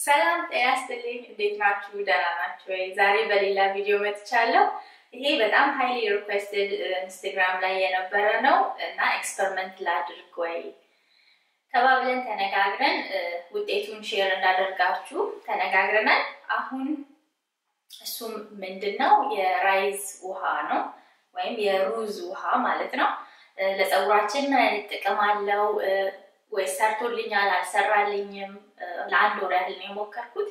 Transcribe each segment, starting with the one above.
ሰላም ጤና ይስጥልኝ። እንዴት ናችሁ? ደህና ናችሁ ወይ? ዛሬ በሌላ ቪዲዮ መጥቻለሁ። ይሄ በጣም highly requested ኢንስታግራም ላይ የነበረ ነው እና experiment ላድርግ ወይ ተባብለን ተነጋግረን ውጤቱን share እንዳደርጋችሁ ተነጋግረናል። አሁን እሱም ምንድን ነው የ rice ውሃ ነው ወይም የሩዝ ውሃ ማለት ነው። ለፀጉራችን ምን አይነት ጥቅም አለው ወይ ሰርቶልኛል አልሰራልኝም፣ ለአንድ ወር ያህል ነው የሞከርኩት።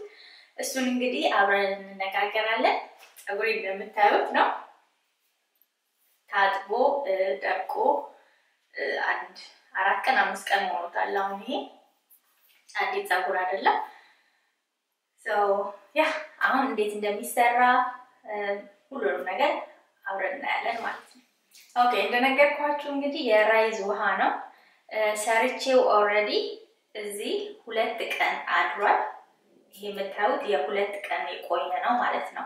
እሱን እንግዲህ አብረን እንነጋገራለን። ፀጉሬ እንደምታዩት ነው ታጥቦ ደርቆ አንድ አራት ቀን አምስት ቀን ሆኖታል። አሁን ይሄ አዲስ ፀጉር አይደለም። ያ አሁን እንዴት እንደሚሰራ ሁሉንም ነገር አብረን እናያለን ማለት ነው። okay እንደነገርኳችሁ እንግዲህ የ rice ውሃ ነው ሰርቼው already እዚህ ሁለት ቀን አድሯል። ይሄ የምታዩት የሁለት ቀን የቆየ ነው ማለት ነው።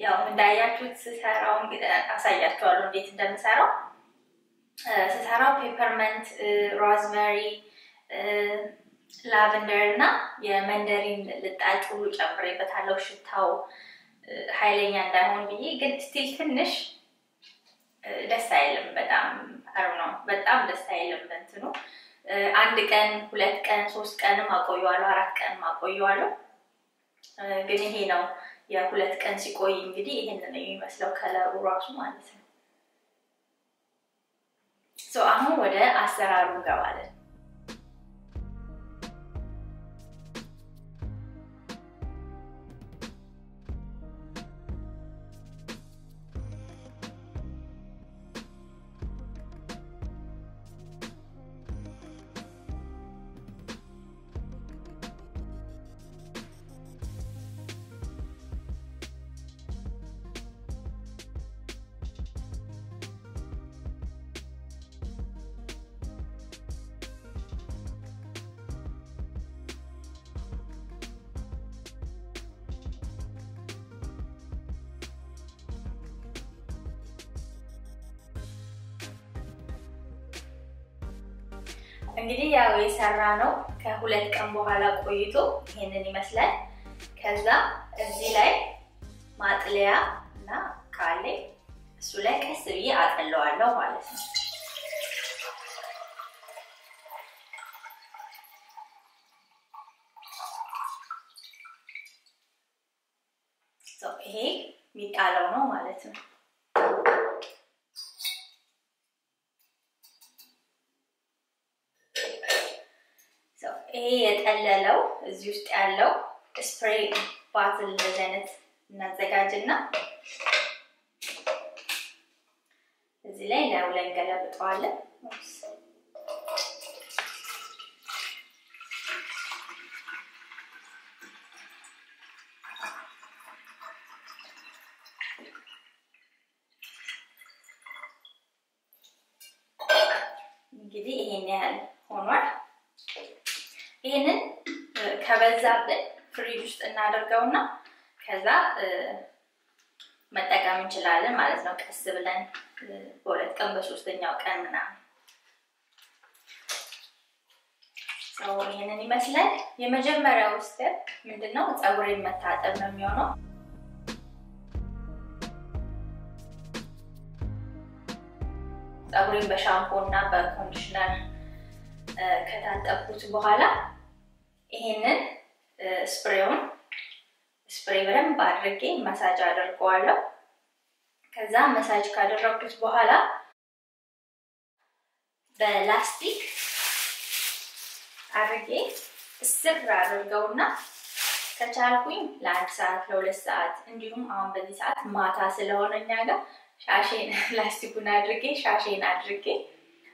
ያው እንዳያችሁት ስሰራው አሳያችኋለሁ እንዴት እንደምሰራው። ስሰራው peppermint፣ rosemary lavender እና የ mandarin ሁሉ ጨምሬበታለሁ። ሽታው ኃይለኛ እንዳይሆን ብዬ ግን still ትንሽ ደስ አይልም። በጣም አሩ ነው። በጣም ደስ አይልም። እንትኑ አንድ ቀን ሁለት ቀን ሶስት ቀንም አቆየዋለሁ፣ አራት ቀንም አቆየዋለሁ። ግን ይሄ ነው የሁለት ቀን ሲቆይ እንግዲህ ይሄንን ነው የሚመስለው color ኡ ራሱ ማለት ነው። አሁን ወደ አሰራሩ እንገባለን። እንግዲህ ያው የሰራ ነው ከሁለት ቀን በኋላ ቆይቶ ይሄንን ይመስላል። ከዛ እዚህ ላይ ማጥለያ እና ካለ እሱ ላይ ቀስ ብዬ አጠለዋለሁ ማለት ነው። ይሄ የሚጣለው ነው ማለት ነው። ይሄ የጠለለው እዚህ ውስጥ ያለው ስፕሬይ ባትል እንደዚህ አይነት እናዘጋጅና እዚህ ላይ ላዩ ላይ እንገለብጠዋለን። እንግዲህ ይሄን ያህል ሆኗል። ይህንን ከበዛብን ፍሪጅ ውስጥ እናደርገውና ከዛ መጠቀም እንችላለን ማለት ነው። ቀስ ብለን በሁለት ቀን በሶስተኛው ቀን ምናምን ይህንን ይመስላል። የመጀመሪያው step ምንድነው? ፀጉሬን መታጠብ ነው የሚሆነው። ፀጉሬን በሻምፖ እና በኮንዲሽነር ከታጠብኩት በኋላ ይሄንን ስፕሬውን ስፕሬይ በደንብ አድርጌ መሳጅ አድርገዋለሁ። ከዛ መሳጅ ካደረግኩት በኋላ በላስቲክ አድርጌ እስር አድርገውና ከቻልኩኝ ለአንድ ሰዓት ለሁለት ሰዓት እንዲሁም አሁን በዚህ ሰዓት ማታ ስለሆነ እኛ ጋር ሻሼን ላስቲኩን አድርጌ ሻሼን አድርጌ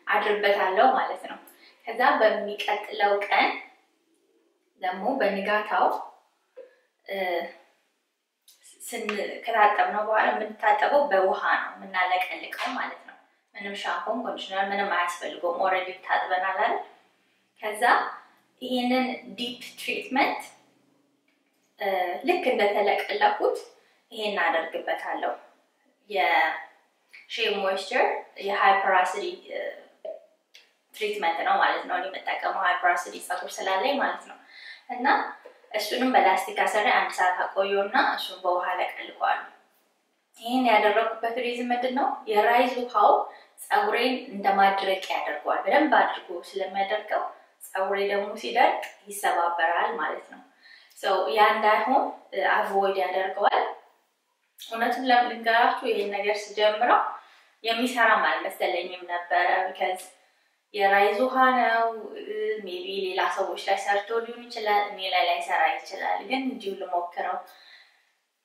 አድርበታለሁ ማለት ነው። ከዛ በሚቀጥለው ቀን ደግሞ በንጋታው ከታጠብነው በኋላ የምንታጠበው በውሃ ነው የምናለቀልቀው ማለት ነው። ምንም shampoo ን conditioner ምንም አያስፈልገውም። already ታጥበናል አይደል? ከዛ ይህንን deep treatment ልክ እንደተለቀለቅኩት ይሄን አደርግበታለሁ። የ Shea Moisture የ high porosity treatment ነው ማለት ነው። እኔ የምጠቀመው high porosity ፀጉር ስላለኝ ማለት ነው። እና እሱንም በላስቲክ አስሬ አንድ ሰዓት አቆየውና እሱን በውሃ ለቀለቀዋለሁ። ይህን ያደረጉበት reason ምንድን ነው? የ rice ውሃው ፀጉሬን እንደማድረቅ ያደርገዋል። በደንብ አድርጎ ስለሚያደርገው ፀጉሬ ደግሞ ሲደርቅ ይሰባበራል ማለት ነው። ያ እንዳይሆን avoid ያደርገዋል። እውነቱን ለመንገራችሁ ይህን ነገር ስጀምረው የሚሰራም አልመሰለኝም ነበረ። because የ rice ውሃ ነው። maybe ሌላ ሰዎች ላይ ሰርቶ ሊሆን ይችላል፣ እኔ ላይ ላይሰራ ይችላል። ግን እንዲሁ ልሞክረው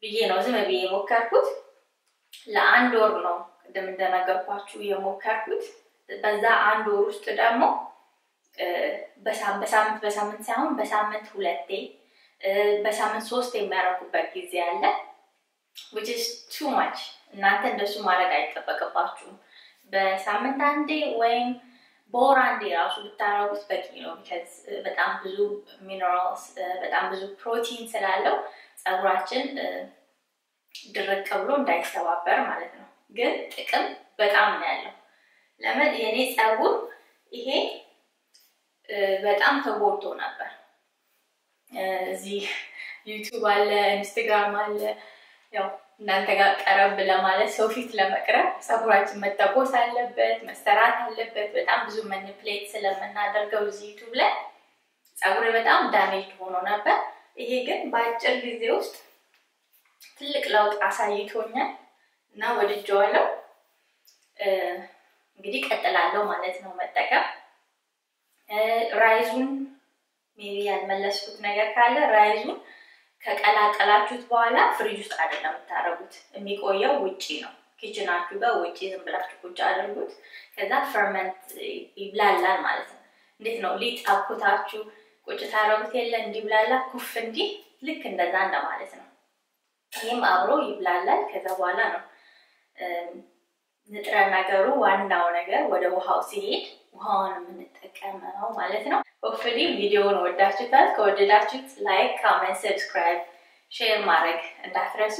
ብዬ ነው ዝም ብዬ የሞከርኩት። ለአንድ ወር ነው ቅድም እንደነገርኳችሁ የሞከርኩት። በዛ አንድ ወር ውስጥ ደግሞ በሳምንት በሳምንት ሳይሆን በሳምንት ሁለቴ በሳምንት ሶስት የሚያደርጉበት ጊዜ አለ። which is too much። እናንተ እንደሱ ማድረግ አይጠበቅባችሁም። በሳምንት አንዴ ወይም በወር አንዴ ራሱ ብታረጉት በቂ ነው። because በጣም ብዙ minerals በጣም ብዙ ፕሮቲን ስላለው ፀጉራችን ድርቅ ብሎ እንዳይሰባበር ማለት ነው። ግን ጥቅም በጣም ነው ያለው። ለምን የኔ ፀጉር ይሄ በጣም ተጎድቶ ነበር። እዚህ ዩቱብ አለ፣ ኢንስታግራም አለ። ያው እናንተ ጋር ቀረብ ለማለት ሰው ፊት ለመቅረብ ፀጉራችን መተኮስ አለበት፣ መሰራት አለበት። በጣም ብዙ manipulate ስለምናደርገው እዚህ ዩቱብ ላይ ፀጉሬ በጣም damage ሆኖ ነበር። ይሄ ግን በአጭር ጊዜ ውስጥ ትልቅ ለውጥ አሳይቶኛል እና ወድጄዋለሁ። እንግዲህ እቀጥላለሁ ማለት ነው መጠቀም rice ኡን maybe ያልመለስኩት ነገር ካለ rice ኡን ከቀላቀላችሁት በኋላ ፍሪጅ ውስጥ አይደለም የምታደርጉት፣ የሚቆየው ውጪ ነው። kitchen ኣችሁ ጋር ውጪ ዝም ብላችሁ ቁጭ አድርጉት። ከዛ ferment ይብላላል ማለት ነው። እንዴት ነው ሊጥ አቡክታችሁ ቁጭ ታደርጉት የለ እንዲብላላ ኩፍ እንዲል ልክ እንደዛ እንደማለት ነው። ይህም አብሮ ይብላላል። ከዛ በኋላ ነው ንጥረ ነገሩ ዋናው ነገር ወደ ውሃው ሲሄድ ውሃውን የምንጠቀመው ማለት ነው። hopefully ቪዲዮውን ወዳችሁታል። ከወደዳችሁት like፣ comment፣ subscribe፣ share ማድረግ እንዳትረሱ።